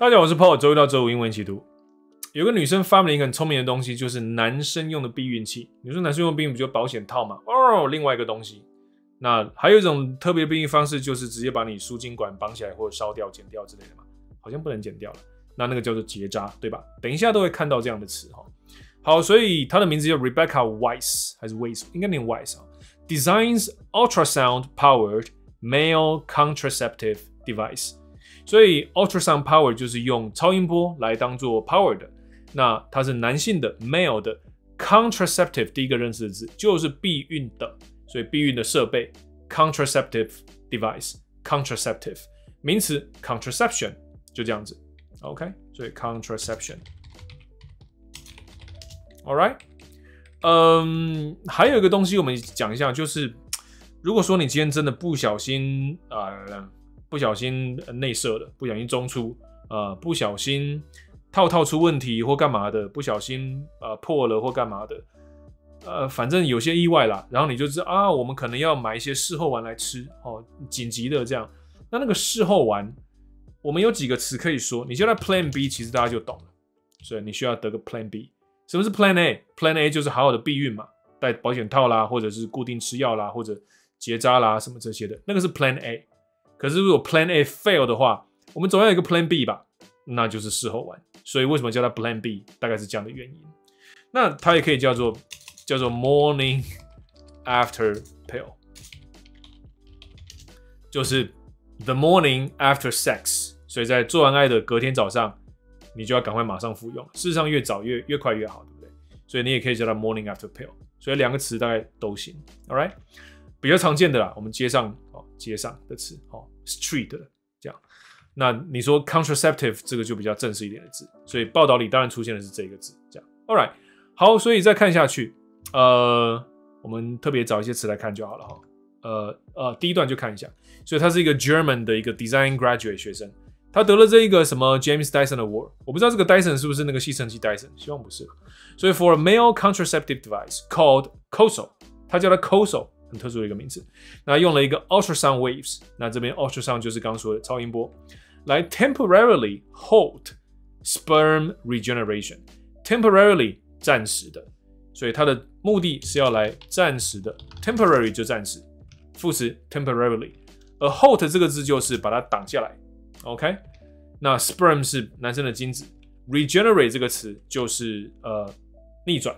大家好，我是 Paul，周一到周五英文一起读。有个女生发明了一个很聪明的东西，就是男生用的避孕器。你说男生用避孕不就保险套吗？哦，另外一个东西。那还有一种特别避孕方式，就是直接把你输精管绑起来或者烧掉、剪掉之类的嘛？好像不能剪掉了。那那个叫做结扎，对吧？等一下都会看到这样的词哈。好，所以她的名字叫 Rebecca Weiss 还是 Weiss？应该念 Weiss 啊。Designs ultrasound powered male contraceptive device。所以 ultrasound power 就是用超音波来当做 power 的。那它是男性的 male 的 contraceptive 第一个认识的字就是避孕的，所以避孕的设备 contraceptive device contraceptive 名词 contraception 就这样子，OK，所以 contraception。All right，嗯，还有一个东西我们讲一下，就是如果说你今天真的不小心啊，不小心内射了，不小心中出，呃，不小心套套出问题或干嘛的，不小心呃破了或干嘛的，呃，反正有些意外啦，然后你就知道啊，我们可能要买一些事后丸来吃哦，紧急的这样。那那个事后丸，我们有几个词可以说，你就在 Plan B，其实大家就懂了，所以你需要得个 Plan B。什么是 Plan A？Plan A 就是好好的避孕嘛，戴保险套啦，或者是固定吃药啦，或者结扎啦什么这些的，那个是 Plan A。可是如果 Plan A fail 的话，我们总要有一个 Plan B 吧，那就是事后玩。所以为什么叫它 Plan B？大概是这样的原因。那它也可以叫做叫做 Morning After Pill，就是 The Morning After Sex。所以在做完爱的隔天早上。你就要赶快马上服用，事实上越早越越快越好，对不对？所以你也可以叫它 morning after pill，所以两个词大概都行，all right？比较常见的啦，我们街上街上的词哦 street 的这样。那你说 contraceptive 这个就比较正式一点的字，所以报道里当然出现的是这个字，这样，all right？好，所以再看下去，呃，我们特别找一些词来看就好了哈，呃呃，第一段就看一下，所以他是一个 German 的一个 design graduate 学生。他得了这一个什么 James Dyson Award，我不知道这个 Dyson 是不是那个吸尘器 Dyson，希望不是。所以 for a male contraceptive device called COSO，他叫它 COSO，很特殊的一个名字。那用了一个 ultrasound waves，那这边 ultrasound 就是刚说的超音波，来 temporarily halt sperm regeneration，temporarily 暂时的，所以它的目的是要来暂时的，temporary 就暂时，副词 temporarily，而 halt 这个字就是把它挡下来。OK，那 sperm 是男生的精子，regenerate 这个词就是呃逆转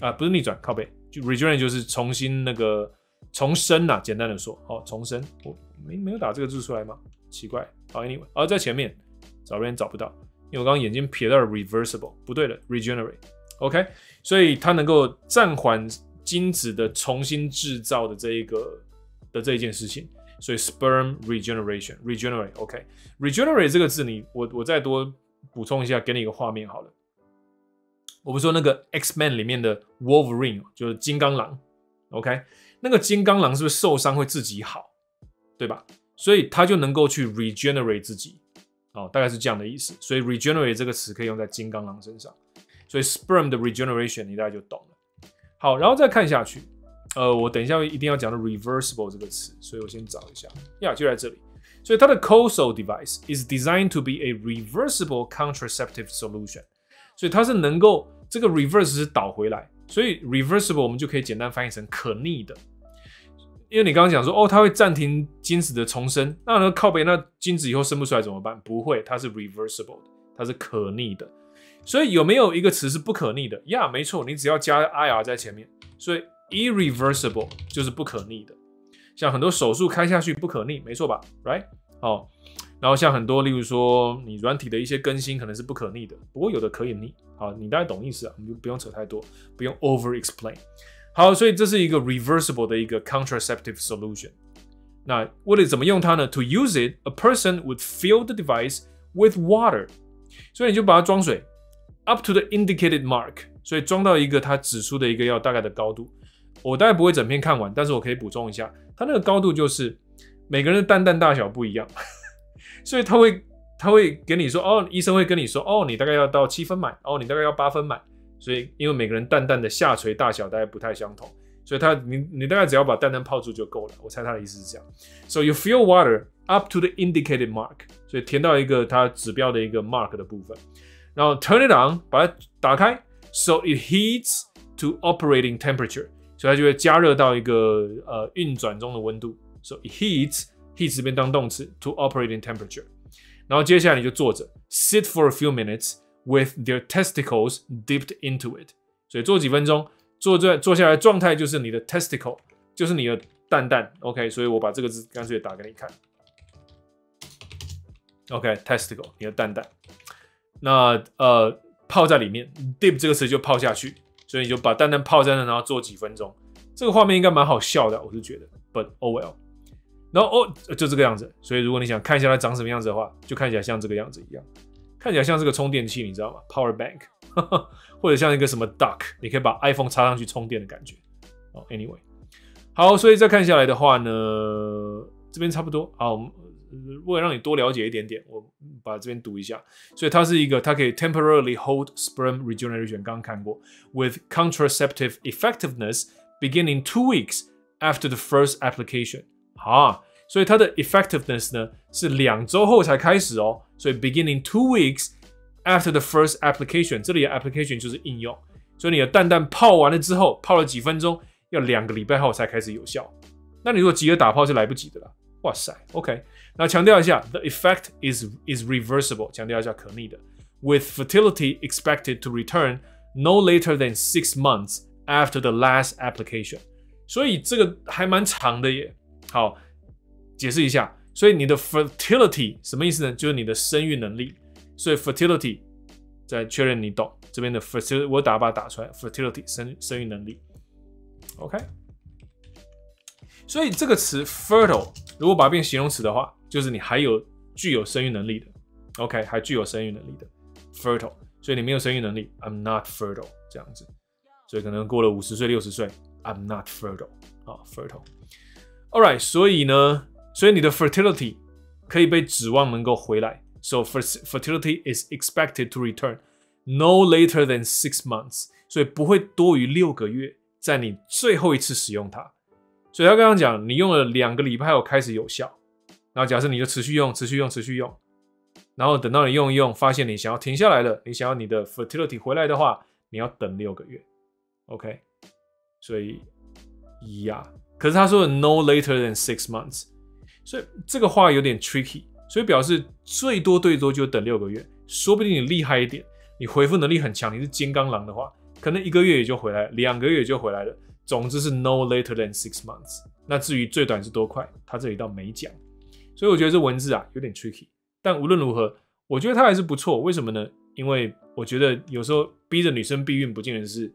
啊，不是逆转，靠背，就 regenerate 就是重新那个重生呐，简单的说，好重生，我没没有打这个字出来吗？奇怪，好，anyway，而在前面找人找不到，因为我刚刚眼睛瞥到了 reversible，不对的，regenerate，OK，所以它能够暂缓精子的重新制造的这一个的这一件事情。所以 sperm regeneration regenerate OK regenerate 这个字你我我再多补充一下，给你一个画面好了。我们说那个 X Man 里面的 Wolverine 就是金刚狼，OK，那个金刚狼是不是受伤会自己好，对吧？所以他就能够去 regenerate 自己，哦，大概是这样的意思。所以 regenerate 这个词可以用在金刚狼身上。所以 sperm 的 regeneration 你大概就懂了。好，然后再看下去。呃，我等一下一定要讲到 reversible 这个词，所以我先找一下。呀，就在这里。所以它的 COSO device is designed to be a reversible contraceptive solution。所以它是能够这个 reverse 是倒回来，所以 reversible 我们就可以简单翻译成可逆的。因为你刚刚讲说，哦，它会暂停精子的重生，那呢靠背，那精子以后生不出来怎么办？不会，它是 reversible 的，它是可逆的。所以有没有一个词是不可逆的？呀，没错，你只要加 ir 在前面，所以。Irreversible 就是不可逆的，像很多手术开下去不可逆，没错吧？Right？哦，然后像很多，例如说你软体的一些更新可能是不可逆的，不过有的可以逆。好，你大概懂意思啊，我们就不用扯太多，不用 over explain。好，所以这是一个 reversible 的一个 contraceptive solution。那为了怎么用它呢？To use it, a person would fill the device with water。所以你就把它装水，up to the indicated mark。所以装到一个它指出的一个要大概的高度。我大概不会整篇看完，但是我可以补充一下，它那个高度就是每个人的蛋蛋大小不一样，所以他会他会给你说，哦，医生会跟你说，哦，你大概要到七分满，哦，你大概要八分满，所以因为每个人蛋蛋的下垂大小大概不太相同，所以他你你大概只要把蛋蛋泡住就够了。我猜他的意思是这样。So you fill water up to the indicated mark，所以填到一个它指标的一个 mark 的部分，然后 turn it on，把它打开，so it heats to operating temperature，所以它就会加热到一个呃运转中的温度。So it heats heat 这边当动词 to operating temperature，然后接下来你就坐着 sit for a few minutes with their testicles dipped into it，所以坐几分钟，坐在坐下来状态就是你的 testicle，就是你的蛋蛋，OK，所以我把这个字干脆打给你看，OK，testicle，你的蛋蛋，那呃泡在里面，dip 这个词就泡下去，所以你就把蛋蛋泡在那，然后坐几分钟，这个画面应该蛮好笑的，我是觉得，but oh well。然后哦，就这个样子。所以如果你想看一下它长什么样子的话，就看起来像这个样子一样，看起来像是个充电器，你知道吗？Power bank，或者像一个什么 dock，你可以把 iPhone 插上去充电的感觉。哦，Anyway，好，所以再看下来的话呢，这边差不多。好，为了让你多了解一点点，我把这边读一下。所以它是一个，它可以 temporarily hold sperm regeneration，刚刚看过，with contraceptive effectiveness beginning two weeks after the first application。好，所以它的 effectiveness 呢是两周后才开始哦，所以 beginning two weeks after the first application，这里的 application 就是应用，所以你的蛋蛋泡完了之后，泡了几分钟，要两个礼拜后才开始有效。那你如果急着打泡是来不及的啦。哇塞，OK，那强调一下，the effect is is reversible，强调一下可逆的，with fertility expected to return no later than six months after the last application，所以这个还蛮长的耶。 好，解释一下。所以你的 fertility 什么意思呢？就是你的生育能力。所以 fertility 再确认你懂这边的 fertility，我打把打出来，fertility 生生育能力。OK。所以这个词 fertile 如果把它变形容词的话，就是你还有具有生育能力的。OK，还具有生育能力的 fertile。所以你没有生育能力，I'm not fertile 这样子。所以可能过了五十岁、六十岁，I'm not fertile。啊，fertile。All right，所以呢，所以你的 fertility 可以被指望能够回来。So fertility is expected to return no later than six months，所以不会多于六个月，在你最后一次使用它。所以他刚刚讲，你用了两个礼拜后开始有效，然后假设你就持续用、持续用、持续用，然后等到你用一用，发现你想要停下来了，你想要你的 fertility 回来的话，你要等六个月。OK，所以呀。可是他说的 no later than six months，所以这个话有点 tricky，所以表示最多最多就等六个月，说不定你厉害一点，你回复能力很强，你是金刚狼的话，可能一个月也就回来，两个月也就回来了。总之是 no later than six months。那至于最短是多快，他这里倒没讲，所以我觉得这文字啊有点 tricky。但无论如何，我觉得他还是不错。为什么呢？因为我觉得有时候逼着女生避孕，不尽然是。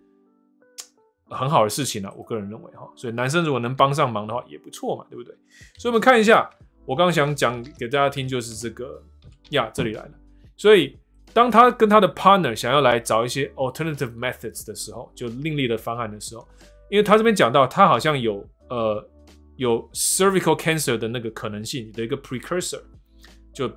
很好的事情呢，我个人认为哈，所以男生如果能帮上忙的话也不错嘛，对不对？所以我们看一下，我刚想讲给大家听就是这个呀，这里来了。所以当他跟他的 partner 想要来找一些 alternative methods 的时候，就另立的方案的时候，因为他这边讲到他好像有呃有 cervical cancer 的那个可能性的一个 precursor，就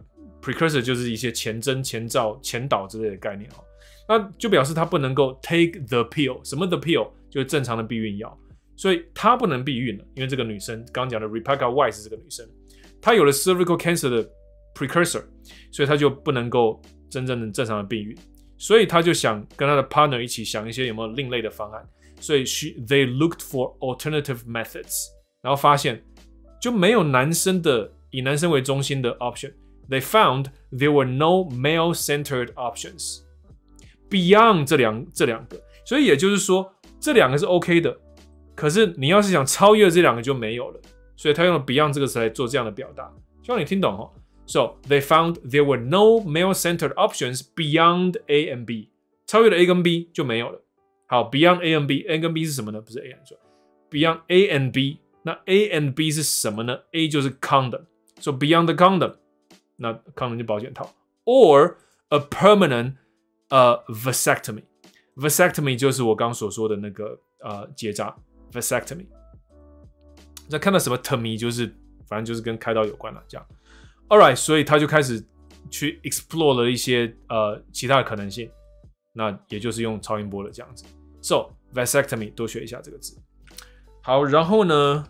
precursor 就是一些前征、前兆、前导之类的概念哈，那就表示他不能够 take the pill，什么 the pill？就是正常的避孕药，所以她不能避孕了，因为这个女生刚讲的 Rebecca Wise 这个女生，她有了 cervical cancer 的 precursor，所以她就不能够真正的正常的避孕，所以她就想跟她的 partner 一起想一些有没有另类的方案，所以 she they looked for alternative methods，然后发现就没有男生的以男生为中心的 option，they found there were no male-centered options beyond 这两这两个，所以也就是说。这两个是 OK 的，可是你要是想超越这两个就没有了，所以他用了 Beyond 这个词来做这样的表达，希望你听懂哦。So they found there were no male-centered options beyond A and B，超越了 A 跟 B 就没有了。好，Beyond A and B，A 跟 B 是什么呢？不是 A and B，Beyond A and B，那 A and B 是什么呢？A 就是 condom，so beyond the condom，那 condom 就保险套，or a permanent 呃 vasectomy。 Vasectomy 就是我刚所说的那个呃结扎 vasectomy。那看到什么 tomy 就是反正就是跟开刀有关了这样。All right，所以他就开始去 explore 了一些呃其他的可能性，那也就是用超音波了这样子。So vasectomy 多学一下这个字。好，然后呢，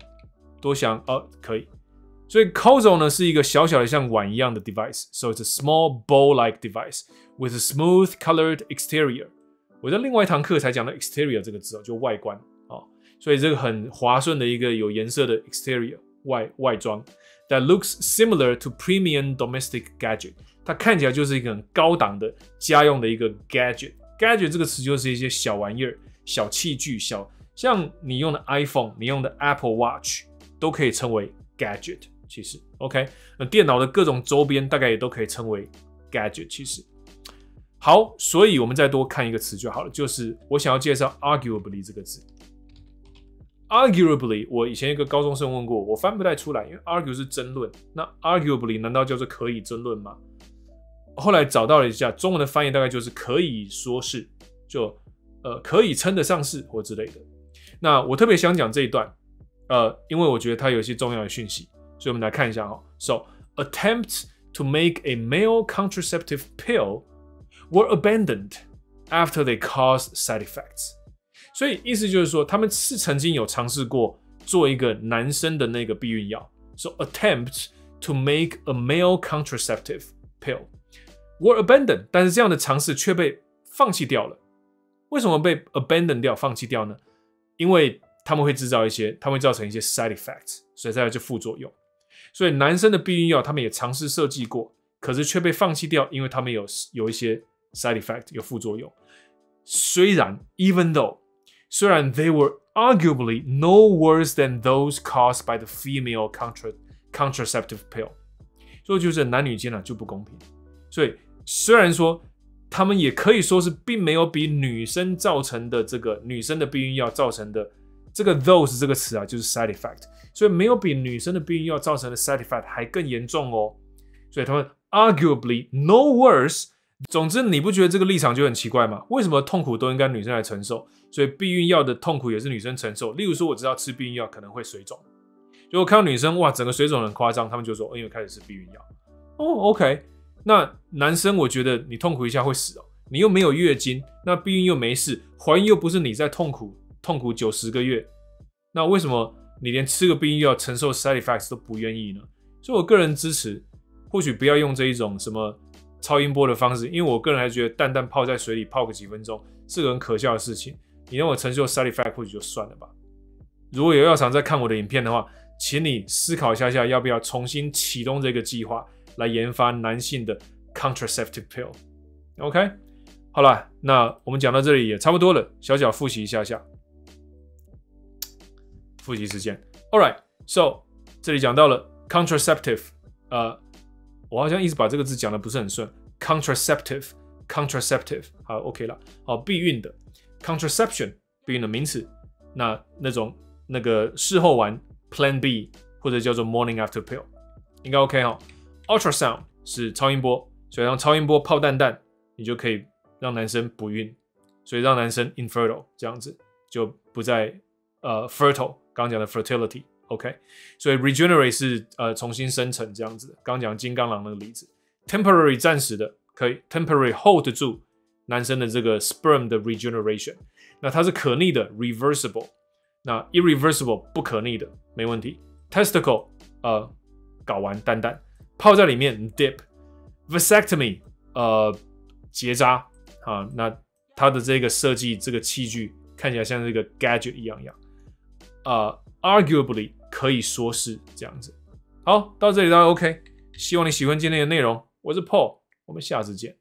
多想哦，可以。所以 Kozo 呢是一个小小的像碗一样的 device，so it's a small bowl-like device with a smooth colored exterior。我在另外一堂课才讲到 exterior 这个字哦，就外观啊，所以这个很滑顺的一个有颜色的 exterior 外外装，that looks similar to premium domestic gadget。它看起来就是一个很高档的家用的一个 gadget。gadget 这个词就是一些小玩意儿、小器具、小像你用的 iPhone、你用的 Apple Watch 都可以称为 gadget。其实，OK，那电脑的各种周边大概也都可以称为 gadget。其实，好，所以我们再多看一个词就好了，就是我想要介绍 arguably 这个字。arguably，我以前一个高中生问过，我翻不太出来，因为 argue 是争论，那 arguably 难道叫做可以争论吗？后来找到了一下中文的翻译，大概就是可以说是，就呃可以称得上是或之类的。那我特别想讲这一段，呃，因为我觉得它有一些重要的讯息。所以我们来看一下哈。So attempts to make a male contraceptive pill were abandoned after they caused side effects。所以意思就是说，他们是曾经有尝试过做一个男生的那个避孕药。So attempts to make a male contraceptive pill were abandoned，但是这样的尝试却被放弃掉了。为什么被 abandoned 掉、放弃掉呢？因为他们会制造一些，他们会造成一些 side effects，所以才有就副作用。所以男生的避孕药，他们也尝试设计过，可是却被放弃掉，因为他们有有一些 side effect，有副作用。虽然 even though，虽然 they were arguably no worse than those caused by the female contra contraceptive pill，所以就是男女间呢就不公平。所以虽然说他们也可以说是并没有比女生造成的这个女生的避孕药造成的。这个 those 这个词啊，就是 side effect，所以没有比女生的避孕药造成的 side effect 还更严重哦。所以他们 arguably no worse。 总之，你不觉得这个立场就很奇怪吗？为什么痛苦都应该女生来承受？所以避孕药的痛苦也是女生承受。例如说，我知道吃避孕药可能会水肿，就我看到女生哇，整个水肿很夸张，他们就说，因为开始吃避孕药。哦，OK，那男生我觉得你痛苦一下会死哦，你又没有月经，那避孕又没事，怀孕又不是你在痛苦。痛苦九十个月，那为什么你连吃个避孕药承受 side effects 都不愿意呢？所以我个人支持，或许不要用这一种什么超音波的方式，因为我个人还觉得蛋蛋泡在水里泡个几分钟是个很可笑的事情。你让我承受 side effect 或许就算了吧。如果有药厂在看我的影片的话，请你思考一下下要不要重新启动这个计划来研发男性的 contraceptive pill。OK，好了，那我们讲到这里也差不多了，小小复习一下下。复习时间，All right，so 这里讲到了 contraceptive，呃，我好像一直把这个字讲的不是很顺，contraceptive，contraceptive，好，OK 了，好，避孕的 contraception，避孕的名词，那那种那个事后丸 Plan B 或者叫做 morning after pill，应该 OK 哈，ultrasound 是超音波，所以让超音波泡蛋蛋，你就可以让男生不孕，所以让男生 infertile 这样子就不再呃 fertile。刚讲的 fertility OK，所以 regenerate 是呃重新生成这样子。刚讲金刚狼那个例子，temporary 暂时的可以 temporary hold 住男生的这个 sperm 的 regeneration，那它是可逆的 reversible，那 irreversible 不可逆的没问题。testicle 呃搞完蛋蛋泡在里面 dip，vasectomy 呃结扎啊，那它的这个设计这个器具看起来像这个 gadget 一样样。呃，arguably 可以说是这样子。好，到这里大家 OK，希望你喜欢今天的内容。我是 Paul，我们下次见。